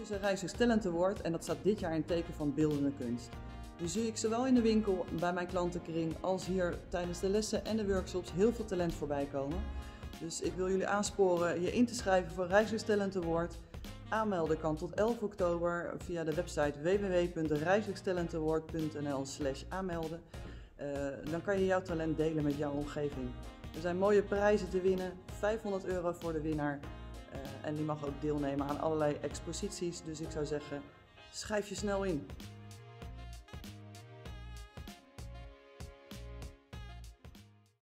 is een Talent Award en dat staat dit jaar in teken van beeldende kunst. Nu zie ik zowel in de winkel, bij mijn klantenkring, als hier tijdens de lessen en de workshops heel veel talent voorbij komen. Dus ik wil jullie aansporen je in te schrijven voor Talent Award. Aanmelden kan tot 11 oktober via de website www.rijksweektalentaward.nl slash aanmelden. Eh, dan kan je jouw talent delen met jouw omgeving. Er zijn mooie prijzen te winnen, 500 euro voor de winnaar. Eh, en die mag ook deelnemen aan allerlei exposities. Dus ik zou zeggen, schrijf je snel in.